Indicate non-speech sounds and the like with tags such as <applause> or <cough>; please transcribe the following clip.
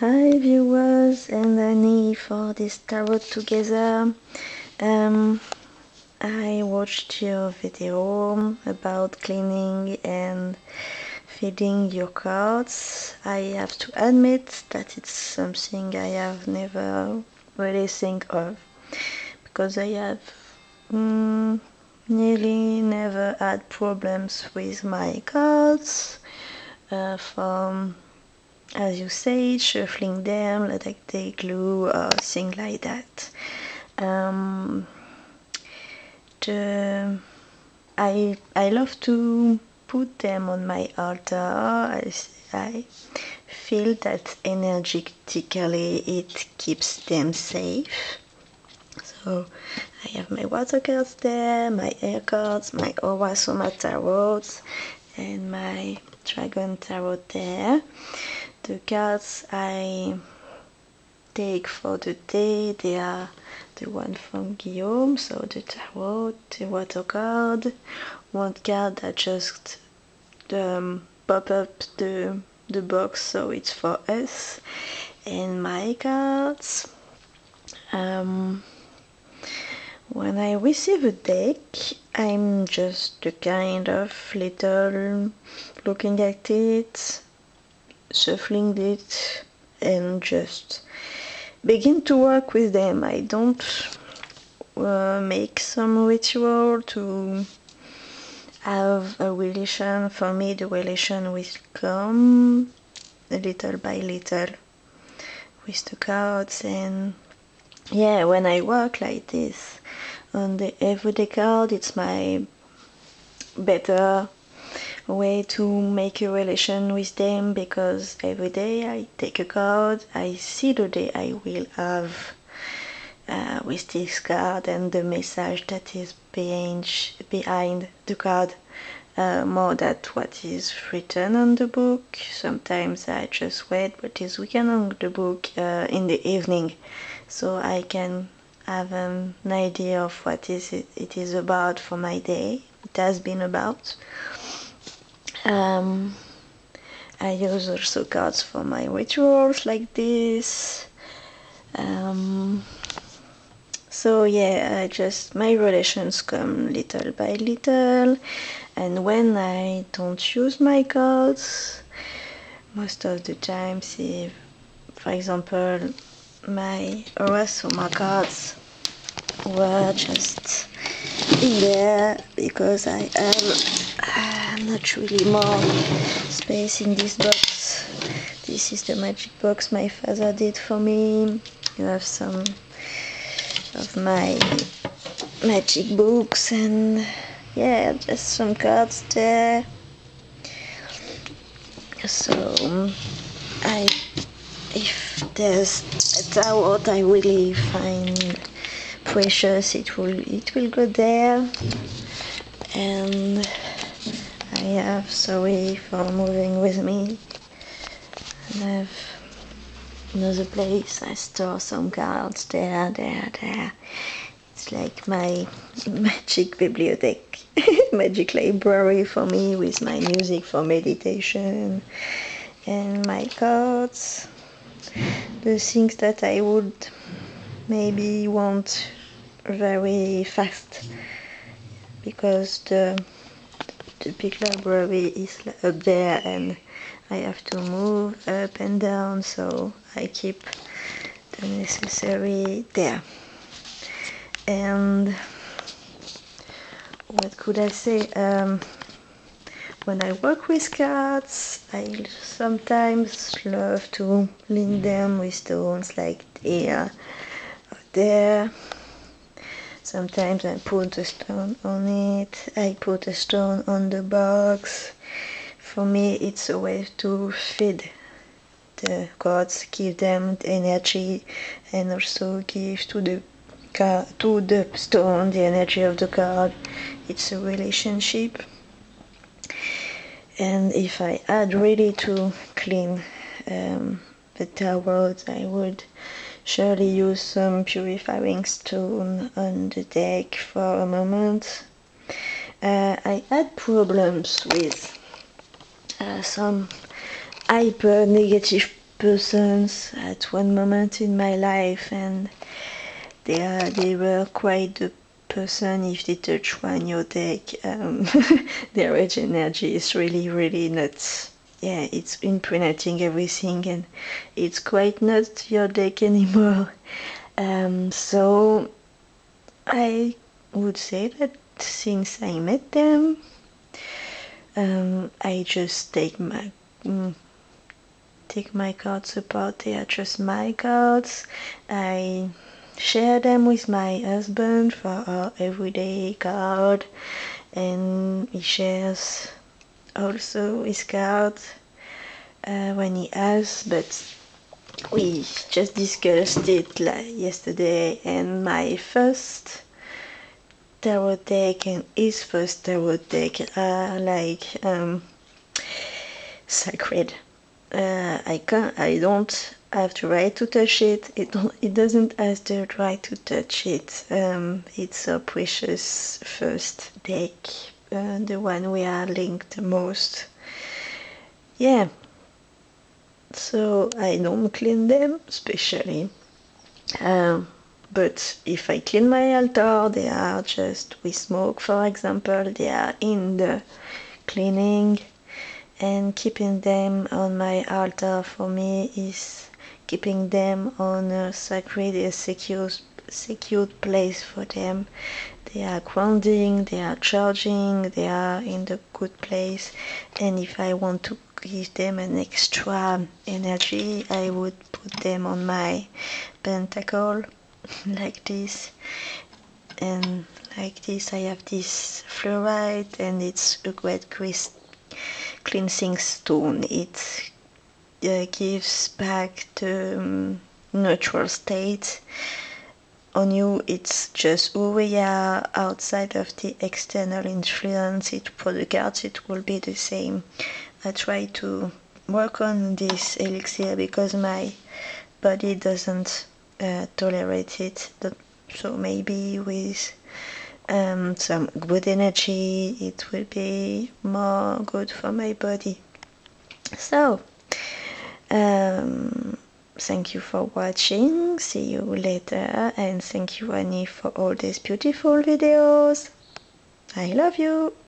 Hi viewers and Anni for this tarot together. Um, I watched your video about cleaning and feeding your cards. I have to admit that it's something I have never really think of because I have mm, nearly never had problems with my cards uh, from as you say, shuffling them like they glue or things like that. Um, the, I, I love to put them on my altar. I, I feel that energetically it keeps them safe. So I have my water cards there, my air cards, my Owasoma tarot, and my dragon tarot there the cards I take for the day. They are the one from Guillaume so the tarot the water card. One card that just um, pop up the the box so it's for us. And my cards um, when I receive a deck I'm just the kind of little looking at it shuffling it and just begin to work with them. I don't uh, make some ritual to have a relation. For me, the relation will come little by little with the cards and yeah, when I work like this on the everyday card, it's my better way to make a relation with them because every day I take a card, I see the day I will have uh, with this card and the message that is behind, behind the card uh, more than what is written on the book. Sometimes I just wait, what is written on the book uh, in the evening, so I can have um, an idea of what is it, it is about for my day. It has been about. Um, I use also cards for my rituals like this. Um, so yeah, I just my relations come little by little, and when I don't use my cards, most of the times, if, for example, my Orasoma cards were just there because I have not really more space in this box. This is the magic box my father did for me. You have some of my magic books and yeah, just some cards there. So I, if there's a tarot I really find precious, it will it will go there and I have sorry for moving with me. And I have another place. I store some cards there, there, there. It's like my <laughs> magic bibliothèque, <laughs> magic library for me with my music for meditation and my cards. The things that I would maybe want very fast because the the big library is up there and I have to move up and down so I keep the necessary there. And what could I say? Um, when I work with cards I sometimes love to link them with stones like here or there Sometimes I put a stone on it, I put a stone on the box. For me, it's a way to feed the gods, give them energy, and also give to the to the stone the energy of the god. It's a relationship. And if I had really to clean um, the tarots, I would surely use some purifying stone on the deck for a moment. Uh, I had problems with uh, some hyper negative persons at one moment in my life and they are they were quite the person if they touch one your deck um, <laughs> their energy is really really not yeah it's imprinting everything and it's quite not your deck anymore. <laughs> Um, so I would say that since I met them um, I just take my mm, take my cards apart they are just my cards. I share them with my husband for our everyday card and he shares also his cards uh, when he has but we just discussed it like yesterday and my first tarot deck and his first tarot deck are like um, sacred. Uh, I can't I don't have the right to touch it. It, it doesn't have the right to touch it. Um, it's a precious first deck uh, the one we are linked most yeah so I don't clean them especially um, but if I clean my altar they are just with smoke for example they are in the cleaning and keeping them on my altar for me is keeping them on a sacred and secure, secure place for them. They are grounding, they are charging, they are in the good place. And if I want to give them an extra energy, I would put them on my pentacle <laughs> like this. And like this, I have this fluorite, and it's a great cleansing stone. It uh, gives back the um, neutral state on you. It's just who we are outside of the external influence. It for the cards it will be the same. I try to work on this elixir because my body doesn't uh, tolerate it. So maybe with um, some good energy it will be more good for my body. So um, thank you for watching. See you later and thank you Anni for all these beautiful videos. I love you